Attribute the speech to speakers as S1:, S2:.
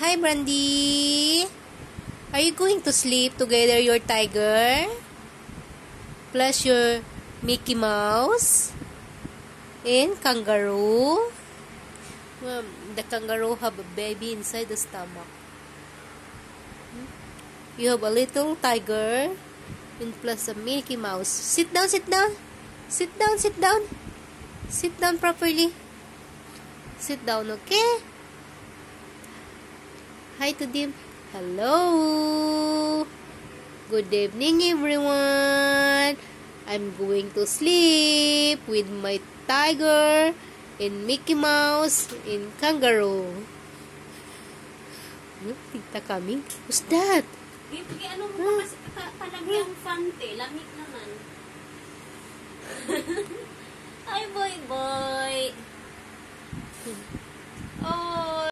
S1: Hi, Brandy. Are you going to sleep together, your tiger? Plus your Mickey Mouse and kangaroo. Well, the kangaroo have a baby inside the stomach. You have a little tiger and plus a Mickey Mouse. Sit down, sit down. Sit down, sit down. Sit down properly. Sit down, okay? Hi to them. Hello. Good evening, everyone. I'm going to sleep with my tiger and Mickey Mouse and kangaroo. Hmm, Tita coming? Who's that?
S2: Baby, ano mo pa palagyang fante? Lamig naman.